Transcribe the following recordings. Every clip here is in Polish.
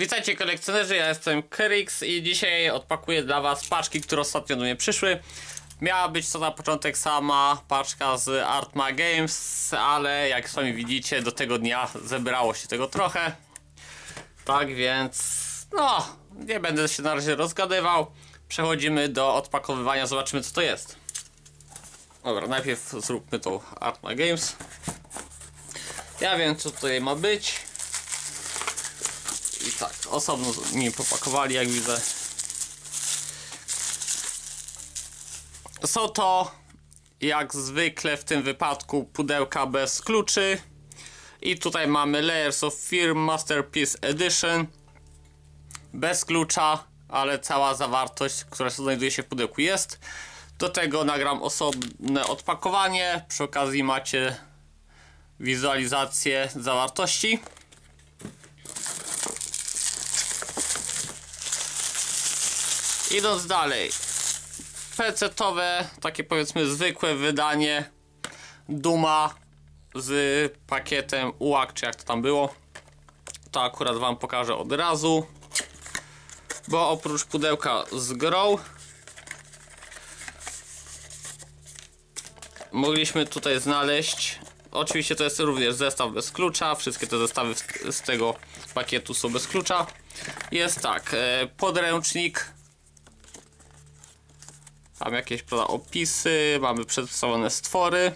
Witajcie kolekcjonerzy, ja jestem Krix i dzisiaj odpakuję dla was paczki, które ostatnio do mnie przyszły. Miała być to na początek sama paczka z Artma Games, ale jak sami widzicie do tego dnia zebrało się tego trochę. Tak więc, no, nie będę się na razie rozgadywał. Przechodzimy do odpakowywania, zobaczymy co to jest. Dobra, najpierw zróbmy to Artma Games. Ja wiem co tutaj ma być. I tak, osobno mi popakowali, jak widzę. Są to, jak zwykle w tym wypadku, pudełka bez kluczy. I tutaj mamy Layers of Fear Masterpiece Edition. Bez klucza, ale cała zawartość, która znajduje się w pudełku jest. Do tego nagram osobne odpakowanie. Przy okazji macie wizualizację zawartości. Idąc dalej. PC-towe, takie powiedzmy zwykłe wydanie Duma z pakietem UAK, czy jak to tam było. To akurat wam pokażę od razu. Bo oprócz pudełka z grą mogliśmy tutaj znaleźć oczywiście to jest również zestaw bez klucza wszystkie te zestawy z tego pakietu są bez klucza jest tak, e, podręcznik tam jakieś prawda, opisy, mamy przedstawione stwory,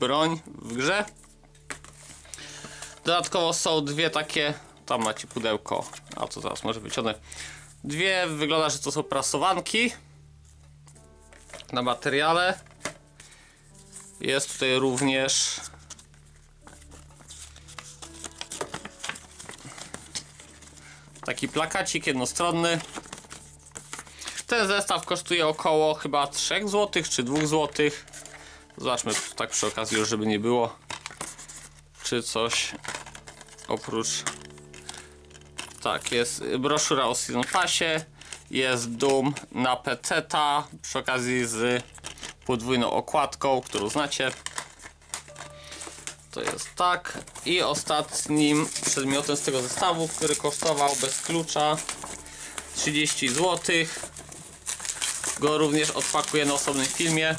broń w grze. Dodatkowo są dwie takie, tam macie pudełko, a to zaraz może one. Dwie, wygląda, że to są prasowanki na materiale. Jest tutaj również taki plakacik jednostronny ten zestaw kosztuje około chyba 3 zł czy 2 zł. Zobaczmy tak przy okazji żeby nie było. Czy coś oprócz... Tak, jest broszura o Season Passie. Jest Doom na PC-ta przy okazji z podwójną okładką, którą znacie. To jest tak. I ostatnim przedmiotem z tego zestawu, który kosztował bez klucza 30 zł go również odpakuję na osobnym filmie.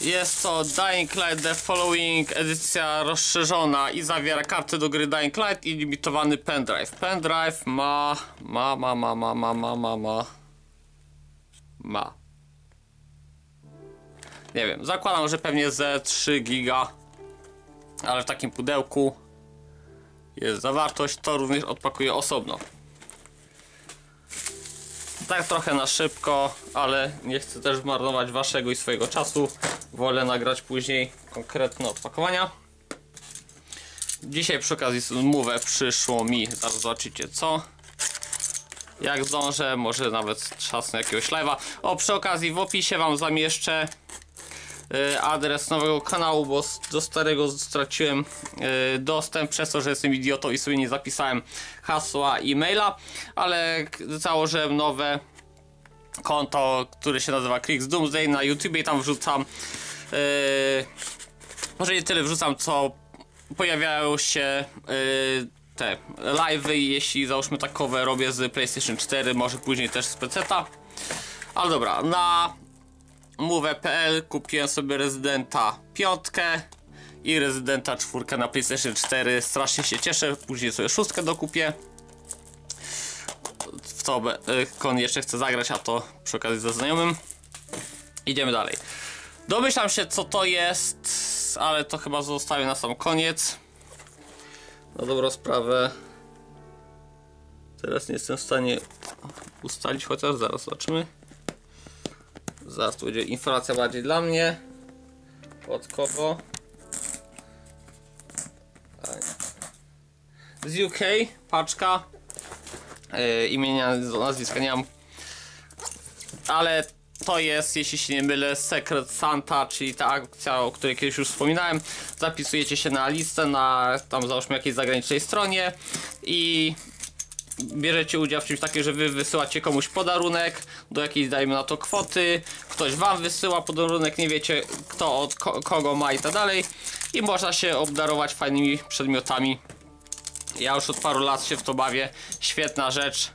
Jest to Dying Light The Following, edycja rozszerzona i zawiera karty do gry Dying Light i limitowany pendrive. Pendrive ma... ma, ma, ma, ma, ma, ma, ma, ma... ma. Nie wiem, zakładam, że pewnie ze 3 giga, ale w takim pudełku jest zawartość, to również odpakuję osobno tak trochę na szybko, ale nie chcę też marnować waszego i swojego czasu. Wolę nagrać później konkretne odpakowania. Dzisiaj przy okazji zmówę przyszło mi, zaraz zobaczycie co. Jak zdążę, może nawet trzasnę jakiegoś live'a. O, przy okazji w opisie wam zamieszczę adres nowego kanału, bo do starego straciłem y, dostęp przez to, że jestem idiotą i sobie nie zapisałem hasła e-maila, ale założyłem nowe konto, które się nazywa Krix Doomsday na YouTube i tam wrzucam yy, może nie tyle wrzucam, co pojawiają się te live'y, jeśli załóżmy takowe robię z PlayStation 4, może później też z PC-ta. Ale dobra, na move.pl kupiłem sobie Rezydenta 5 i Rezydenta 4 na PlayStation 4. Strasznie się cieszę, później sobie szóstkę dokupię w co jeszcze chce zagrać, a to przy okazji ze znajomym. Idziemy dalej. Domyślam się co to jest, ale to chyba zostawię na sam koniec. Na dobrą sprawę. Teraz nie jestem w stanie ustalić, chociaż zaraz zobaczymy. Zaraz tu będzie informacja bardziej dla mnie. Od kogo? Z UK, paczka. Yy, imienia, nazwiska nie mam. Ale to jest, jeśli się nie mylę, Secret Santa, czyli ta akcja, o której kiedyś już wspominałem. Zapisujecie się na listę na tam załóżmy jakiejś zagranicznej stronie i bierzecie udział w czymś takim, że wy wysyłacie komuś podarunek do jakiejś, dajmy na to, kwoty, ktoś wam wysyła podarunek, nie wiecie kto od ko kogo ma i tak dalej i można się obdarować fajnymi przedmiotami Ja już od paru lat się w to bawię. Świetna rzecz.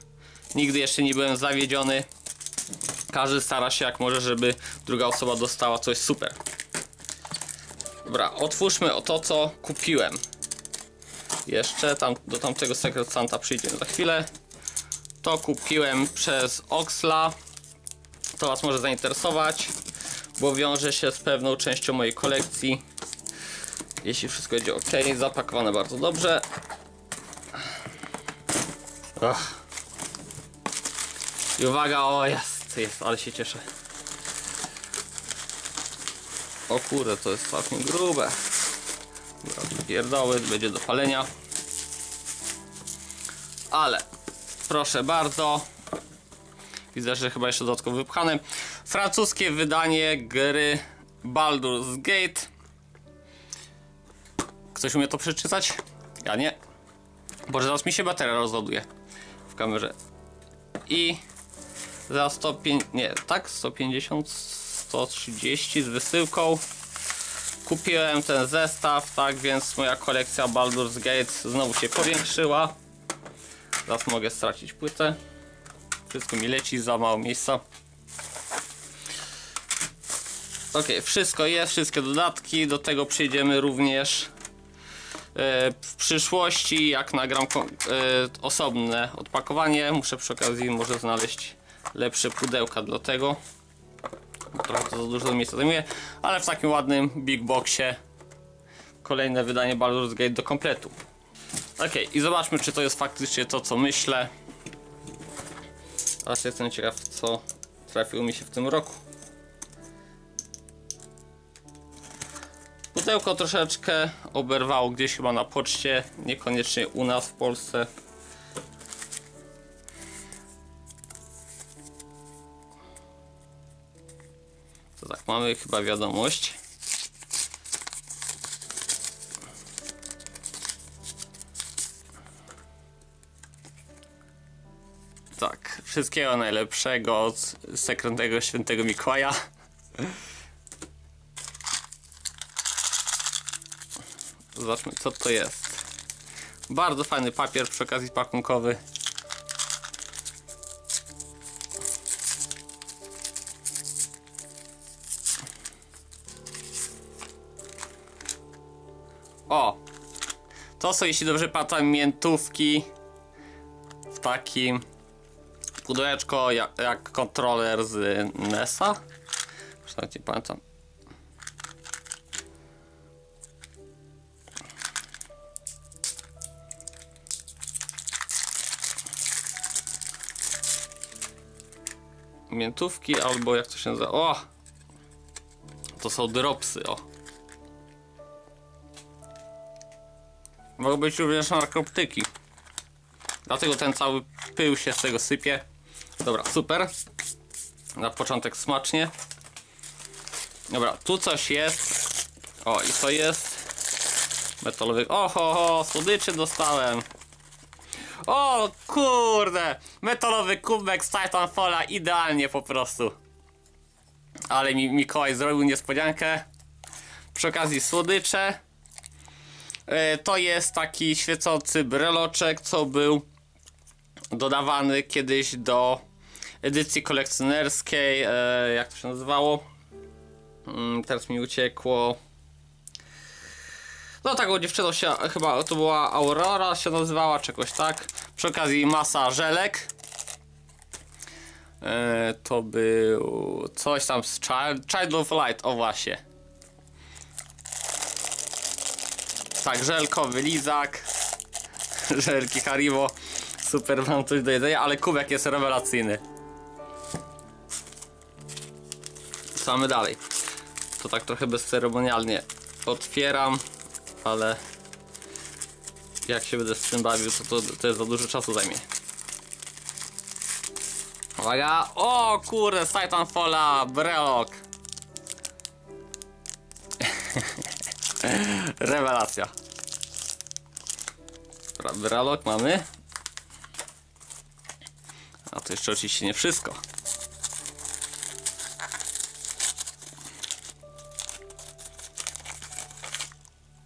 Nigdy jeszcze nie byłem zawiedziony. Każdy stara się jak może, żeby druga osoba dostała coś super. Dobra, otwórzmy o to, co kupiłem. Jeszcze tam, do tamtego Secret Santa przyjdziemy za chwilę. To kupiłem przez Oxla. To Was może zainteresować, bo wiąże się z pewną częścią mojej kolekcji. Jeśli wszystko będzie ok, zapakowane bardzo dobrze. Ach. I uwaga, o jest, jest, ale się cieszę. O kurde, to jest całkiem grube. Pierdoły, będzie do palenia. Ale, proszę bardzo. Widzę, że chyba jeszcze dodatkowo wypchane. Francuskie wydanie gry Baldur's Gate. Ktoś umie to przeczytać? Ja nie. Boże, zaraz mi się bateria rozładuje w kamerze. I za 105, nie, tak, 150, 130 z wysyłką. Kupiłem ten zestaw, tak więc moja kolekcja Baldur's Gate znowu się powiększyła. Zaraz mogę stracić płytę. Wszystko mi leci, za mało miejsca. Ok, wszystko jest, wszystkie dodatki. Do tego przyjdziemy również e, w przyszłości, jak nagram e, osobne odpakowanie. Muszę przy okazji może znaleźć lepsze pudełka do tego. Trochę to za dużo miejsca zajmuje, ale w takim ładnym big boxie kolejne wydanie Baldur's Gate do kompletu. Ok, i zobaczmy, czy to jest faktycznie to, co myślę. Aż jestem ciekaw, co trafiło mi się w tym roku. Pudełko troszeczkę oberwało gdzieś chyba na poczcie, niekoniecznie u nas w Polsce. Mamy chyba wiadomość. Tak, wszystkiego najlepszego od sekretnego świętego Mikołaja. Zobaczmy co to jest. Bardzo fajny papier przy okazji pakunkowy. O! To są, jeśli dobrze pamiętam, miętówki w takim pudełeczko jak, jak kontroler z NES-a. Nie pamiętam. Miętówki albo jak to się nazywa? O! To są dropsy, o. Mogą być również narkotyki. Dlatego ten cały pył się z tego sypie. Dobra, super. Na początek smacznie. Dobra, tu coś jest. O, i to jest metalowy. Oho, ho, słodyczy dostałem. O, kurde! Metalowy kubek z Titanfalla, idealnie po prostu. Ale mi Mikołaj zrobił niespodziankę. Przy okazji słodycze. E, To jest taki świecący breloczek, co był dodawany kiedyś do edycji kolekcjonerskiej. e, Jak to się nazywało? Mm, Teraz mi uciekło. No taką dziewczyną się chyba to była Aurora się nazywała, czegoś tak. Przy okazji masa żelek. E, to był coś tam z Child, Child of Light, o właśnie. Tak, żelkowy lizak. Żelki Haribo. Super, mam coś do jedzenia, ale kubek jest rewelacyjny. Co mamy dalej? To tak trochę bezceremonialnie otwieram, ale jak się będę z tym bawił, to, to, to jest za dużo czasu zajmie. Uwaga! O kurde, Titanfalla, Breok! Rewelacja. Bralok mamy. A to jeszcze oczywiście nie wszystko.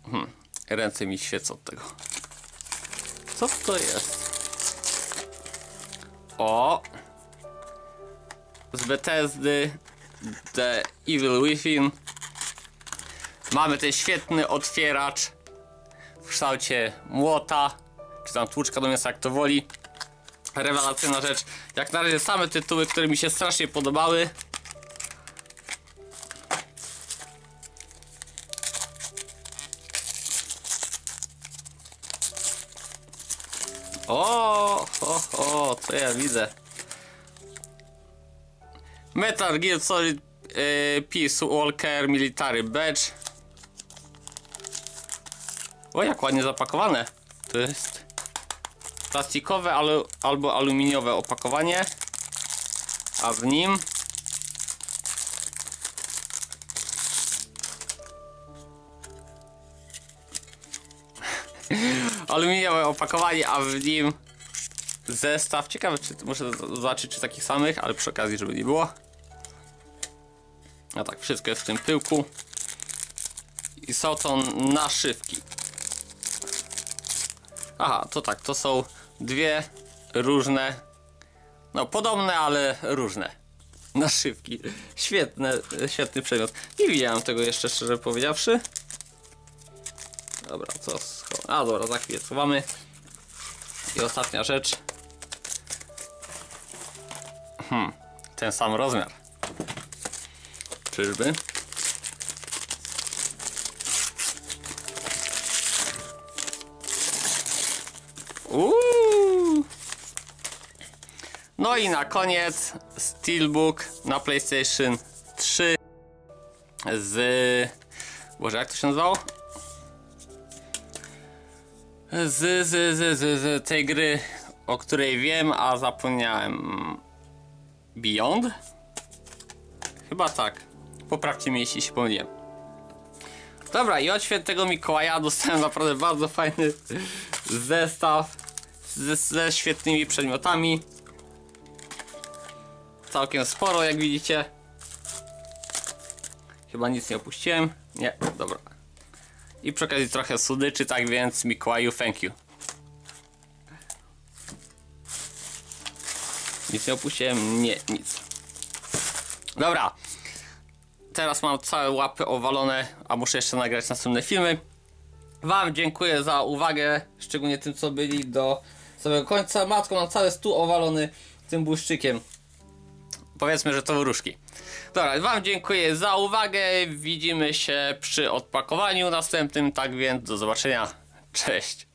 Hmm, ręce mi świecą od tego. Co to jest? O! Z Bethesdy The Evil Within Mamy ten świetny otwieracz w kształcie młota, czy tam tłuczka do mięsa, jak to woli. Rewelacyjna rzecz. Jak na razie same tytuły, które mi się strasznie podobały. O, o, o, co ja widzę. Metal Gear Solid e, Peace Walker Military Badge. O, jak ładnie zapakowane. To jest plastikowe alu, albo aluminiowe opakowanie. A w nim aluminiowe opakowanie, a w nim zestaw. Ciekawe, czy muszę zobaczyć, czy takich samych, ale przy okazji, żeby nie było. A tak, wszystko jest w tym pyłku. I są to naszywki. Aha, to tak, to są dwie różne, no podobne, ale różne naszywki. Świetne, świetny przedmiot. Nie widziałem tego jeszcze, szczerze powiedziawszy. Dobra, co scho- A dobra, za chwilę schowamy. I ostatnia rzecz. Hmm, ten sam rozmiar. Czyżby? Uuu. No i na koniec Steelbook na PlayStation 3 z... Boże, jak to się nazywało? Z, z, z, z, z tej gry, o której wiem, a zapomniałem. Beyond? Chyba tak. Poprawcie mnie, jeśli się pomyliłem. Dobra, i od świętego Mikołaja dostałem naprawdę bardzo fajny zestaw ze, ze świetnymi przedmiotami. Całkiem sporo, jak widzicie. Chyba nic nie opuściłem. Nie, dobra. I przy okazji trochę słodyczy, tak więc Mikołaju, thank you. Nic nie opuściłem? Nie, nic. Dobra. Teraz mam całe łapy owalone, a muszę jeszcze nagrać następne filmy. Wam dziękuję za uwagę, szczególnie tym, co byli do samego końca. Matko, mam cały stół owalony tym błyszczykiem. Powiedzmy, że to wróżki. Dobra, Wam dziękuję za uwagę. Widzimy się przy odpakowaniu następnym. Tak więc do zobaczenia. Cześć.